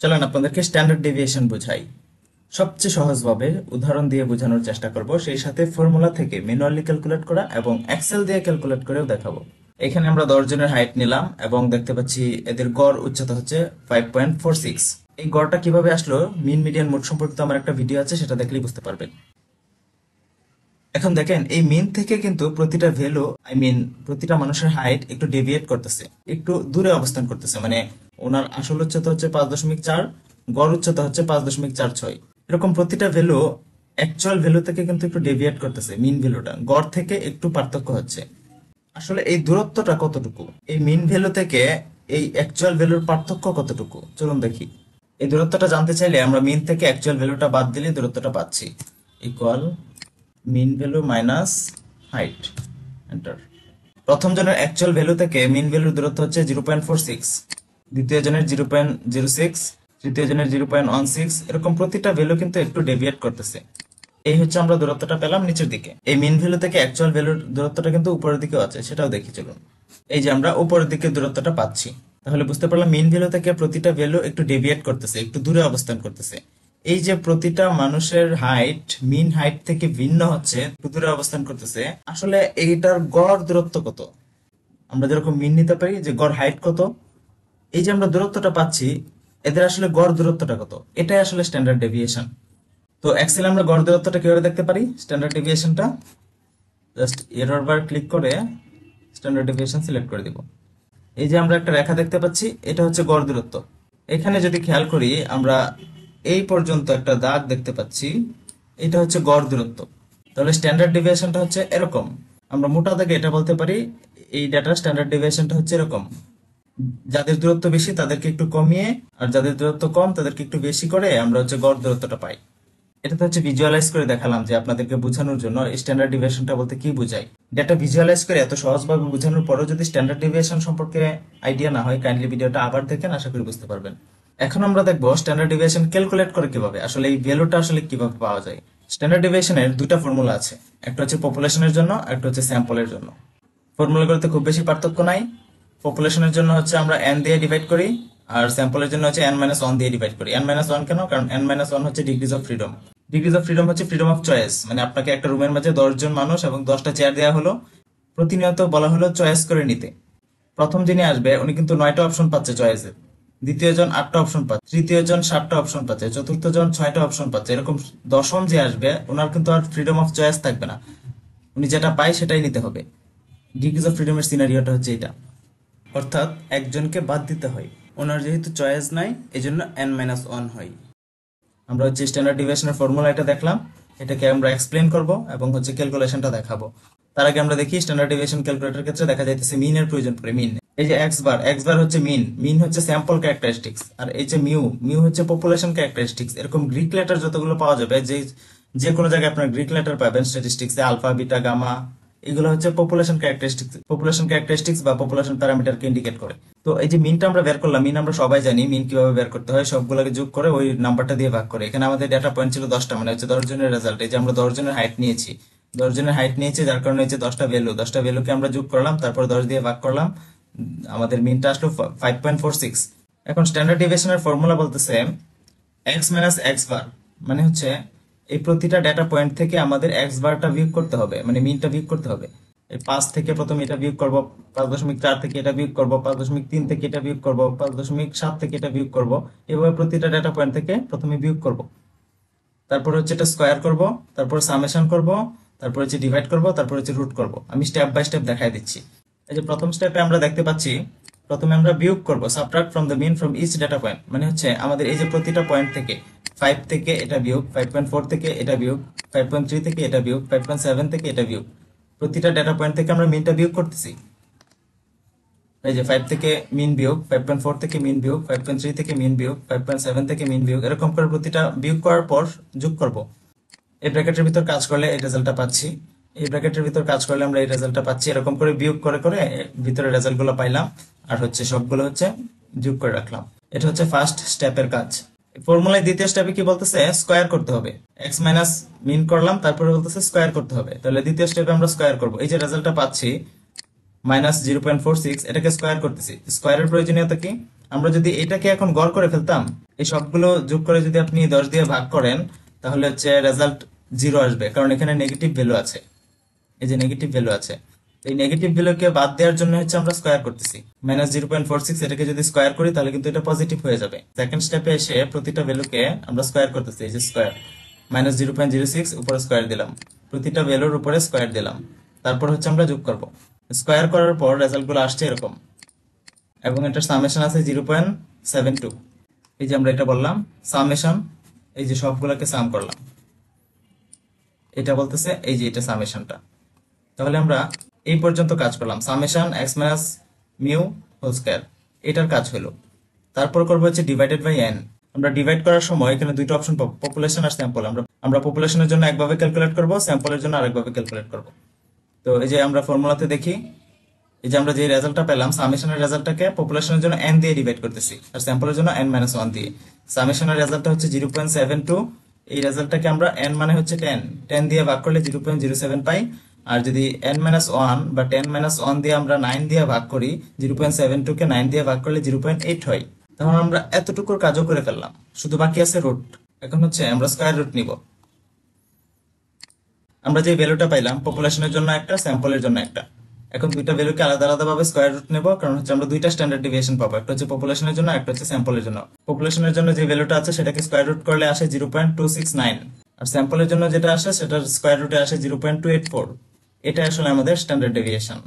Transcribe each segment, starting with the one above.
চলেন আপনাদেরকে standard deviation বোঝাই। সবচেয়ে সহজভাবে উদাহরণ দিয়ে বোঝানোর চেষ্টা করব, সেই সাথে ফর্মুলা থেকে ম্যানুয়ালি ক্যালকুলেট করা এবং এক্সেল দিয়ে ক্যালকুলেট করেও দেখাবো। এখানে আমরা দশ জনের হাইট নিলাম এবং দেখতে পাচ্ছি এদের গড় উচ্চতা হচ্ছে ফাইভ এই গড়টা কীভাবে আসলো? মিন মিডিয়ান মোট সম্পর্কিত আমার একটা ভিডিও আছে, সেটা দেখলেই বুঝতে পারবেন। এখন দেখেন, এই মিন থেকে কিন্তু প্রতিটা ভ্যালু আই মিন প্রতিটা মানুষের হাইট একটু ডেভিয়েট করতেছে, একটু দূরে অবস্থান করতেছে মানে ওনার আসল উচ্চতা হচ্ছে পাঁচ দশমিক চার, গড় উচ্চতা হচ্ছে পাঁচ দশমিক চার ছয়। এরকম প্রতিটা ভ্যালু অ্যাকচুয়াল ভ্যালু থেকে কিন্তু একটু ডেভিয়েট করতেছে মিন ভ্যালুটা গড় থেকে একটু পার্থক্য হচ্ছে। আসলে এই দূরত্বটা কতটুকু? এই মিন ভ্যালু থেকে এই অ্যাকচুয়াল ভ্যালুর পার্থক্য কতটুকু? চলুন দেখি। এই দূরত্বটা জানতে চাইলে আমরা মিন থেকে অ্যাকচুয়াল ভ্যালুটা বাদ দিলে দূরত্বটা পাচ্ছি। Equal mean value minus height enter প্রথম জনের অ্যাকচুয়াল ভ্যালু থেকে মিন ভ্যালুর দূরত্ব হচ্ছে জিরো পয়েন্ট ফোর সিক্স দ্বিতীয় জনের জিরো পয়েন্ট জিরো সিক্স তৃতীয় জনের জিরো পয়েন্ট ওয়ান সিক্স, এরকম প্রতিটা ভ্যালু কিন্তু একটু ডেভিয়েট করতেছে। এই হচ্ছে আমরা দূরত্বটা পেলাম নিচের দিকে। এই মিন ভ্যালু থেকে অ্যাকচুয়াল ভ্যালুর দূরত্বটা কিন্তু উপরের দিকেও আছে, সেটাও দেখি চলুন। এই যে আমরা উপরের দিকে দূরত্বটা পাচ্ছি, তাহলে বুঝতে পারলাম মিন ভ্যালু থেকে প্রতিটা ভ্যালু একটু ডেভিয়েট করতেছে, একটু দূরে অবস্থান করতেছে। এই যে প্রতিটা মানুষের হাইট মিন হাইট থেকে ভিন্ন হচ্ছে দূরে অবস্থান করতেছে, আসলে এইটার গড় দূরত্ব কত? আমরা যেরকম মিন নিতে পারি যে গড় হাইট কত? এই যে আমরা দূরত্বটা পাচ্ছি, এদের আসলে গড় দূরত্বটা কত? এটাই আসলে স্ট্যান্ডার্ড ডেভিয়েশন তো এক্সেল আমরা গড় দূরত্বটা কীভাবে দেখতে পারি? স্ট্যান্ডার্ড ডেভিয়েশনটা জাস্ট এরর বার ক্লিক করে স্ট্যান্ডার্ড ডেভিয়েশন সিলেক্ট করে দিব। এই যে আমরা একটা রেখা দেখতে পাচ্ছি, এটা হচ্ছে গড় দূরত্ব। এখানে যদি খেয়াল করি, আমরা এই পর্যন্ত একটা দাগ দেখতে পাচ্ছি, এটা হচ্ছে গড় দূরত্ব। তাহলে স্ট্যান্ডার্ড ডেভিয়েশনটা হচ্ছে এরকম। আমরা মোটা দাগে এটা বলতে পারি, এই ডাটার স্ট্যান্ডার্ড ডেভিয়েশনটা হচ্ছে এরকম। যাদের দূরত্ব বেশি তাদেরকে একটু কমিয়ে, আর যাদের দূরত্ব কম তাদেরকে একটু বেশি করে আমরা হচ্ছে গড় দূরত্বটা পাই। এটা তো হচ্ছে ভিজুয়ালাইজ করে দেখালাম যে আপনাদেরকে বোঝানোর জন্য স্ট্যান্ডার্ড ডিভিয়েশনটা বলতে কি বোঝায়। ডেটা ভিজুয়ালাইজ করে এত সহজভাবে বোঝানোর পরেও যদি স্ট্যান্ডার্ড ডিভিয়েশন সম্পর্কে আইডিয়া না হয় কাইন্ডলি ভিডিওটা আবার দেখেন, আশা করি বুঝতে পারবেন। এখন আমরা দেখব স্ট্যান্ডার্ড ডিভিয়েশন ক্যালকুলেট করে কীভাবে, আসলে এই ভ্যালুটা আসলে কীভাবে পাওয়া যায়। স্ট্যান্ডার্ড ডিভিয়েশনের দুটো ফর্মুলা আছে, একটা হচ্ছে পপুলেশনের জন্য, একটা হচ্ছে স্যাম্পলের জন্য। ফর্মুলাগুলোতে খুব বেশি পার্থক্য নাই। পপুলেশনের জন্য হচ্ছে আমরা এন দিয়ে ডিভাইড করি, আর স্যাম্পলের জন্য হচ্ছে এন মাইনাস ওয়ান দিয়ে ডিভাইড করি। এন মাইনাস ওয়ান কেন? কারণ এন মাইনাস ওয়ান হচ্ছে degrees of freedom degrees of freedom হচ্ছে ফ্রিডম অফ চয়েস মানে আপনাকে একটা রুমের মাঝে দশজন মানুষ এবং দশটা চেয়ার দেওয়া হলো। প্রতিনিয়ত বলা হলো চয়েস করে নিতে। প্রথম যিনি আসবে, উনি কিন্তু নয়টা অপশন পাচ্ছে চয়েসের দ্বিতীয় জন আটটা অপশন পাচ্ছে। তৃতীয় জন সাতটা অপশন পাচ্ছে। চতুর্থ জন ছয়টা অপশন পাচ্ছে। এরকম দশম যে আসবে, ওনার কিন্তু আর ফ্রিডম অফ চয়েস থাকবে না। উনি যেটা পায় সেটাই নিতে হবে। ডিগ্রিজ অফ ফ্রিডমের সিনারিওটা হচ্ছে এটা। অর্থাৎ একজনকে বাদ দিতে হয়। ওনার যেহেতু চয়েস নাই এই জন্য এন মাইনাস ওয়ান হয়। আমরা হচ্ছে স্ট্যান্ডার্ড ডিভিশনের ফর্মুলা এটা দেখলাম। এটাকে আমরা এক্সপ্লেন করব এবং হচ্ছে ক্যালকুলেশনটা দেখাবো। তার আগে আমরা দেখি স্ট্যান্ডার্ড ডিভিশন ক্যালকুলেটর ক্ষেত্রে দেখা যাইতেছে মিনের প্রয়োজন পড়ে মিন এই যে এক্স বার এক্স বার হচ্ছে মিন মিন হচ্ছে স্যাম্পল ক্যারেক্টারিস্টিক্স আর এই যে মিউ মিউ হচ্ছে পপুলেশন ক্যারেক্টারিস্টিক্স এরকম গ্রিক লেটার যতগুলো পাওয়া যাবে, যে যে কোনো জায়গায় আপনার গ্রিক লেটার পাবেন স্ট্যাটিস্টিক্স আলফা, বিটা, গামা এগুলো হচ্ছে পপুলেশন ক্যারেক্টারিস্টিক্স পপুলেশন ক্যারেক্টারিস্টিক্স বা পপুলেশন প্যারামিটারকে ইন্ডিকেট করে। তো এই যে মিনটা আমরা বের করলাম মিন আমরা সবাই জানি মিন কীভাবে বের করতে হয়, সবগুলোকে যোগ করে ওই নাম্বারটা দিয়ে ভাগ করে। এখানে আমাদের ডেটা পয়েন্ট ছিল দশটা মানে হচ্ছে দশ জনের রেজাল্ট এই যে আমরা দশ জনের হাইট নিয়েছি, দশ জনের হাইট নিয়েছি, যার কারণে হচ্ছে দশটা ভ্যালু দশটা ভ্যালুকে আমরা যোগ করলাম, তারপর দশ দিয়ে ভাগ করলাম। আমাদের মিনটা আসলো ফাইভ পয়েন্ট ফোর সিক্স এখন স্ট্যান্ডার্ড ডিভিশনের ফর্মুলা বলতেছে এক্স মাইনাস এক্স বার মানে হচ্ছে এই প্রতিটা ডেটা পয়েন্ট থেকে আমাদের এক্স বারটা বিয়োগ করতে হবে মানে মিনটা বিয়োগ করতে হবে। পাঁচ থেকে প্রথমে এটা বিয়োগ করব, পাঁচ দশমিক চার থেকে এটা বিয়োগ করব, পাঁচ দশমিক তিন থেকে এটা বিয়োগ করব, পাঁচ দশমিক সাত থেকে এটা বিয়োগ করব। এভাবে প্রতিটা ডেটা পয়েন্ট থেকে প্রথমে বিয়োগ করব। তারপর হচ্ছে এটা স্কোয়ার করব, তারপর সামেশন করব, তারপর হচ্ছে ডিভাইড করব, তারপর হচ্ছে রুট করব। আমি স্টেপ বাই স্টেপ দেখাই দিচ্ছি। এই যে প্রথম স্টেপে আমরা দেখতে পাচ্ছি, প্রথমে আমরা বিয়োগ করব subtract from the mean from each data point মানে হচ্ছে আমাদের এই যে প্রতিটা পয়েন্ট থেকে ফাইভ থেকে এটা বিয়োগ ফাইভ পয়েন্ট ফোর থেকে এটা বিয়োগ ফাইভ পয়েন্ট থ্রি থেকে এটা বিয়োগ ফাইভ পয়েন্ট সেভেন থেকে এটা বিয়োগ। প্রতিটা ডেটা পয়েন্ট থেকে আমরা মিনটা বিয়োগ করতেছি। এই যে ফাইভ থেকে মিন বিয়োগ ফাইভ পয়েন্ট ফোর থেকে মিন বিয়োগ ফাইভ পয়েন্ট থ্রি থেকে মিন বিয়োগ ফাইভ পয়েন্ট সেভেন থেকে মিন বিয়োগ, এরকম করে প্রতিটা বিয়োগ করার পর যোগ করব। এই ব্র্যাকেটের ভিতর কাজ করলে এই রেজাল্টটা পাচ্ছি। এই ব্র্যাকেটের ভিতর কাজ করলে আমরা এই রেজাল্টটা পাচ্ছি। এরকম করে বিয়োগ করে করে ভিতরে রেজাল্টগুলো পাইলাম। আর হচ্ছে সবগুলো হচ্ছে যোগ করে রাখলাম। এটা হচ্ছে ফার্স্ট স্টেপের কাজ। ফর্মুলায় দ্বিতীয় স্টেপে কি বলতেছে? স্কোয়ার করতে হবে। এক্স মাইনাস মিন করলাম, তারপরে বলতেছে স্কোয়ার করতে হবে। তাহলে দ্বিতীয় স্টেপে আমরা স্কোয়ার করব। এই যে রেজাল্টটা পাচ্ছি minus zero point four six এটাকে স্কোয়ার করতেছি। স্কোয়ারের প্রয়োজনীয়তা কি? আমরা যদি এটাকে এখন গড় করে ফেলতাম, এই সবগুলো যোগ করে যদি আপনি দশ দিয়ে ভাগ করেন, তাহলে হচ্ছে রেজাল্ট জিরো আসবে। কারণ এখানে নেগেটিভ ভ্যালু আছে। এই যে নেগেটিভ ভ্যালু আছে। এই নেগেটিভ ভ্যালুকে বাদ দেওয়ার জন্য হচ্ছে আমরা স্কোয়ার করতেছি। Minus zero point four six এটাকে যদি স্কোয়ার করি, তাহলে কিন্তু এটা পজিটিভ হয়ে যাবে। সেকেন্ড স্টেপে এসে প্রতিটা ভ্যালুকে আমরা স্কোয়ার করতেছি, এই যে square minus zero point zero six উপরে স্কোয়ার দিলাম। প্রতিটা ভ্যালুর উপরে স্কোয়ার দিলাম। তারপর হচ্ছে আমরা যোগ করব। স্কোয়ার করার পর রেজাল্টগুলো আসছে এরকম। এবং এটার সামেশন আছে জিরো পয়েন্ট সেভেন টু এই যে আমরা এটা বললাম সামেশন এই যে সবগুলোকে সাম করলাম। এটা বলতেছে, এই যে এটা সামেশনটা তাহলে আমরা এই পর্যন্ত কাজ করলাম। Summation X minus mu, whole square. এটার কাজ হলো। তারপর করব হচ্ছে ডিভাইডেড বাই এন আমরা ডিভাইড করার সময় এখানে দুইটা অপশন পাবো পপুলেশন আর স্যাম্পল আমরা আমরা পপুলেশনের জন্য একভাবে ক্যালকুলেট করব স্যাম্পলের জন্য আরেকভাবে ক্যালকুলেট করব। তো এই যে আমরা ফর্মুলাতে দেখি, এই যে আমরা যে রেজাল্টটা পেলাম, সামেশনের রেজাল্টটাকে পপুলেশনের জন্য এন দিয়ে ডিভাইড করতেছি। আর স্যাম্পলের জন্য এন মাইনাস ওয়ান দিয়ে। সামেশনের রেজাল্টটা হচ্ছে জিরো পয়েন্ট সেভেন টু এই রেজাল্টটাকে আমরা এন মানে হচ্ছে টেন টেন দিয়ে ভাগ করলে জিরো পয়েন্ট জিরো সেভেন পাই। আর যদি এন মাইনাস ওয়ান বা টেন মাইনাস ওয়ান দিয়ে আমরা নাইন দিয়ে ভাগ করি জিরো পয়েন্ট সেভেন টু কে নাইন দিয়ে ভাগ করলে জিরো পয়েন্ট এইট হয়। তখন আমরা এতটুকুর কাজও করে ফেললাম। শুধু বাকি আছে রুট এখন হচ্ছে আমরা স্কোয়ার রুট নিব। আমরা যে ভ্যালুটা পাইলাম পপুলেশনের জন্য একটা স্যাম্পলের জন্য একটা। এখন দুইটা ভ্যালুকে আলাদা আলাদা ভাবে স্কোয়ার রুট নেব, কারণ হচ্ছে আমরা দুইটা স্ট্যান্ডার্ড ডিভিয়েশন পাবো। একটা হচ্ছে পপুলেশনের জন্য একটা হচ্ছে স্যাম্পলের জন্য। পপুলেশনের জন্য যে ভ্যালুটা আছে, সেটাকে স্কোয়ার রুট করলে আসে zero point two six nine আর স্যাম্পলের জন্য যেটা আসে, সেটার স্কোয়ার রুটে আসে zero point two eight four এটা আসলে আমাদের স্ট্যান্ডার্ড ডেভিয়েশন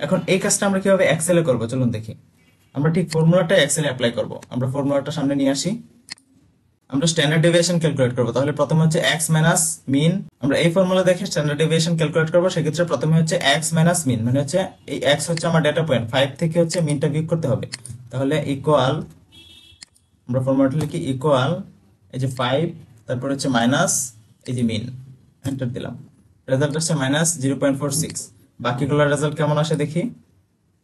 এখন এই কাজটা আমরা কীভাবে এক্সেলে করব? চলুন দেখি। আমরা ঠিক ফর্মুলাটা এক্সেলে অ্যাপ্লাই করব। আমরা ফর্মুলাটা সামনে নিয়ে আসি। আমরা স্ট্যান্ডার্ড ডেভিয়েশন ক্যালকুলেট করব। তাহলে প্রথমে হচ্ছে এক্স মাইনাস মিন আমরা এই ফর্মুলা দেখে স্ট্যান্ডার্ড ডেভিয়েশন ক্যালকুলেট করব। সেক্ষেত্রে প্রথমে হচ্ছে এক্স মাইনাস মিন মানে হচ্ছে এই এক্স হচ্ছে আমার ডেটা পয়েন্ট ফাইভ থেকে হচ্ছে মিনটা বিয়োগ করতে হবে। তাহলে ইকুয়াল আমরা ফর্মুলাটা লিখি ইকুয়াল এই যে ফাইভ তারপর হচ্ছে মাইনাস এই যে মিন এন্টার দিলাম। রেজাল্ট আসছে minus zero point four six বাকিগুলোর result কেমন আসে দেখি?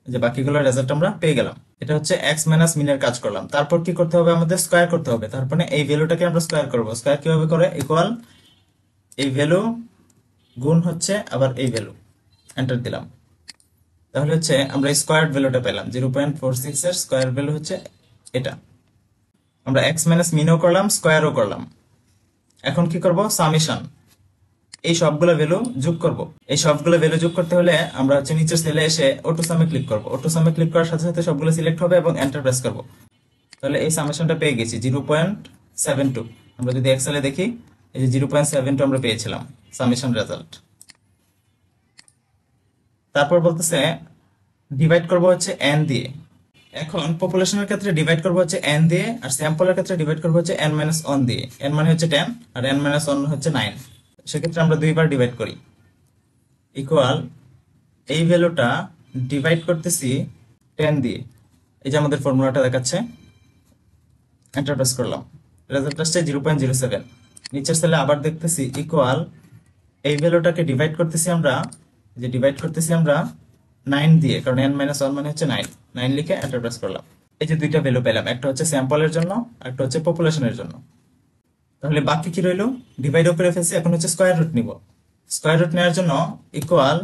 যে বাকিগুলোর রেজাল্ট আমরা পেয়ে গেলাম। এটা হচ্ছে এক্স মাইনাস মিনের কাজ করলাম। তারপর কি করতে হবে? আমাদের স্কোয়ার করতে হবে। তারপরে এই ভ্যালুটাকে আমরা স্কোয়ার করব। স্কোয়ার কীভাবে করে? ইকুয়াল এই ভ্যালু গুণ হচ্ছে আবার এই ভ্যালু এন্টার দিলাম। তাহলে হচ্ছে আমরা স্কোয়ার ভ্যালুটা পেলাম। জিরো পয়েন্ট ফোর সিক্স এর স্কোয়ার ভ্যালু হচ্ছে এটা। আমরা এক্স মাইনাস মিনও করলাম স্কোয়ারও করলাম। এখন কি করব? সামেশন এই সবগুলো ভ্যালু যোগ করব। এই সবগুলো ভ্যালু যোগ করতে হলে আমরা হচ্ছে নিচের সেলে এসে অটো সামে ক্লিক করব। অটো সামে ক্লিক করার সাথে সাথে সবগুলো সিলেক্ট হবে এবং এন্টার প্রেস করব। তাহলে এই সামেশনটা পেয়ে গেছি জিরো পয়েন্ট সেভেন টু আমরা যদি এক্সেলে দেখি, এই যে জিরো পয়েন্ট সেভেন টু আমরা পেয়েছিলাম সামেশন রেজাল্ট তারপর বলতেছে ডিভাইড করব হচ্ছে এন দিয়ে। এখন পপুলেশনের ক্ষেত্রে ডিভাইড করব হচ্ছে এন দিয়ে, আর স্যাম্পলের ক্ষেত্রে ডিভাইড করব হচ্ছে এন মাইনাস দিয়ে। এন মানে হচ্ছে টেন আর এন মাইনাস হচ্ছে নাইন সেক্ষেত্রে আমরা দুইবার ডিভাইড করি। ইকুয়াল এই ভ্যালুটা ডিভাইড করতেছি টেন দিয়ে। এই যে আমাদের ফর্মুলাটা দেখাচ্ছে এন্টার করলাম। রেজাল্ট আসছে জিরো পয়েন্ট জিরো সেভেন নিচের সেলে আবার দেখতেছি ইকুয়াল এই ভ্যালুটাকে ডিভাইড করতেছি আমরা, যে ডিভাইড করতেছি আমরা নাইন দিয়ে, কারণ এন মাইনাস ওয়ান মানে হচ্ছে নাইন নাইন লিখে এন্টার করলাম। এই যে দুইটা ভ্যালু পেলাম, একটা হচ্ছে স্যাম্পলের জন্য একটা হচ্ছে পপুলেশনের জন্য। তাহলে বাকি কি রইল? ডিভাইড করে ফেলছি এখন হচ্ছে স্কোয়ার রুট নিব। স্কোয়ার রুট নেওয়ার জন্য equal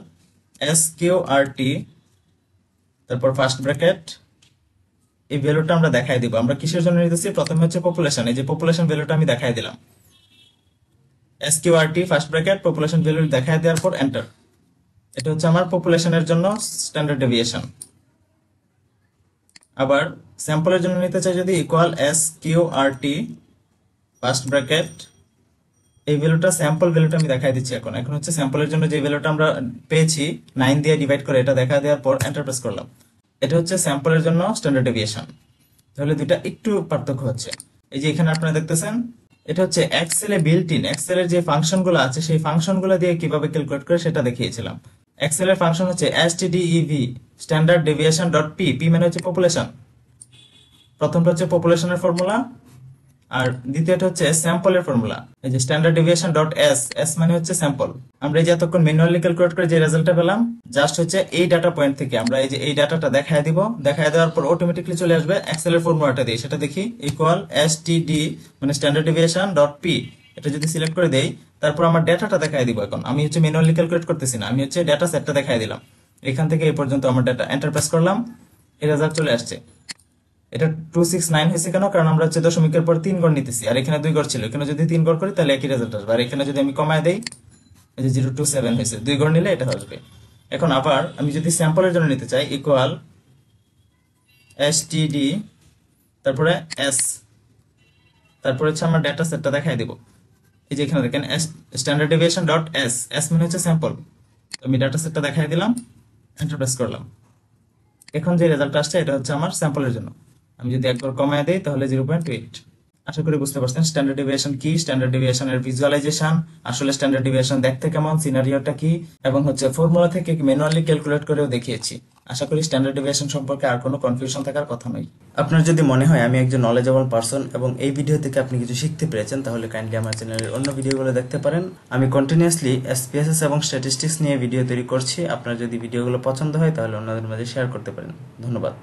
S Q R T তারপর ফার্স্ট ব্র্যাকেট এই ভ্যালুটা আমরা দেখাই দিব। আমরা কিসের জন্য নিতেছি? প্রথমে হচ্ছে পপুলেশন এই যে পপুলেশন ভ্যালুটা আমি দেখাই দিলাম। S Q R T first bracket population value দেখাই দেওয়ার পর এন্টার এটা হচ্ছে আমার পপুলেশনের জন্য স্ট্যান্ডার্ড ডেভিয়েশন আবার স্যাম্পলের জন্য নিতে চাই যদি equal S Q R T first bracket এই ভ্যালুটা স্যাম্পল ভ্যালুটা আমি দেখাই দিচ্ছি এখন। এখন হচ্ছে স্যাম্পলের জন্য যে ভ্যালুটা আমরা পেয়েছি নাইন দিয়ে ডিভাইড করে এটা দেখা দেওয়ার পর এন্টার প্রেস করলাম। এটা হচ্ছে স্যাম্পলের জন্য স্ট্যান্ডার্ড ডেভিয়েশন তাহলে দুইটা একটু পার্থক্য হচ্ছে। এই যে এখানে আপনারা দেখতেছেন, এটা হচ্ছে এক্সেল বিল্ট ইন এক্সেল এর যে ফাংশনগুলো আছে, সেই ফাংশনগুলো দিয়ে কীভাবে ক্যালকুলেট করে সেটা দেখিয়েছিলাম। এক্সেল এর ফাংশন হচ্ছে STDEV standard deviation dot P P মানে হচ্ছে পপুলেশন প্রথমটা হচ্ছে পপুলেশনের ফর্মুলা আর দ্বিতীয়টা হচ্ছে স্যাম্পলের ফর্মুলা। এই যে standard deviation dot S S মানে হচ্ছে স্যাম্পল আমরা এই যে এতক্ষণ ম্যানুয়ালি ক্যালকুলেট করে যে রেজাল্টটা পেলাম জাস্ট হচ্ছে এই ডাটা পয়েন্ট থেকে আমরা এই যে এই ডাটাটা দেখায় দিব। দেখায় দেওয়ার পর অটোমেটিকলি চলে আসবে এক্সেলের ফর্মুলাটা দিয়ে। সেটা দেখি ইকুয়াল এস টি ডি মানে স্ট্যান্ডার্ড ডেভিয়েশন ডট পি এটা যদি সিলেক্ট করে দেই, তারপর আমার ডেটাটা দেখায় দিব এখন। আমি হচ্ছে ম্যানুয়ালি ক্যালকুলেট করতেছি না, আমি হচ্ছে ডেটা সেটটা দেখায় দিলাম। এখান থেকে এই পর্যন্ত আমার ডেটা এন্টার প্রেস করলাম, এই রেজাল্ট চলে আসছে। এটা টু সিক্স নাইন হয়েছে কেন? কারণ আমরা হচ্ছে দশমিকের পর তিন গড় নিতেছি। আর এখানে দুই গড় ছিল। এখানে যদি তিন গড় করি, তাহলে একই রেজাল্ট আসবে। আর এখানে যদি আমি কমায় দেই, এই যে জিরো টু সেভেন হয়েছে, দুই গড় নিলে এটা আসবে। এখন আবার আমি যদি স্যাম্পলের জন্য নিতে চাই ইকুয়াল এস টি ডি তারপরে এস তারপরে হচ্ছে আমার ডেটা সেটটা দেখাই দেব। এই যে এখানে দেখেন S standard deviation dot S S মানে হচ্ছে স্যাম্পল আমি ডাটা সেটটা দেখাই দিলাম এন্টার প্রেস করলাম। এখন যে রেজাল্ট আসছে, এটা হচ্ছে আমার স্যাম্পলের জন্য। আমি যদি একবার কমায় দেই, তাহলে জিরো পয়েন্ট এইট আশা করি বুঝতে পারছেন স্ট্যান্ডার্ড ডেভিয়েশন কি স্ট্যান্ডার্ড ডেভিয়েশনের ভিজুয়ালাইজেশন আসলে স্ট্যান্ডার্ড ডেভিয়েশন দেখতে কেমন সিনারিওটা কি, এবং হচ্ছে ফর্মুলা থেকে ম্যানুয়ালি ক্যালকুলেট করেও দেখিয়েছি। আশা করি স্ট্যান্ডার্ড ডেভিয়েশন সম্পর্কে আর কোনো কনফিউশন থাকার কথা নয়। আপনার যদি মনে হয় আমি একজন নলেজেবল পারসন এবং এই ভিডিও থেকে আপনি কিছু শিখতে পেরেছেন, তাহলে কাইন্ডলি আমার চ্যানেলের অন্য ভিডিওগুলো দেখতে পারেন। আমি কন্টিনিউয়াসলি এসপিএসএস এবং স্ট্যাটিস্টিক্স নিয়ে ভিডিও তৈরি করছি। আপনার যদি ভিডিওগুলো পছন্দ হয়, তাহলে অন্যদের মাঝে শেয়ার করতে পারেন। ধন্যবাদ।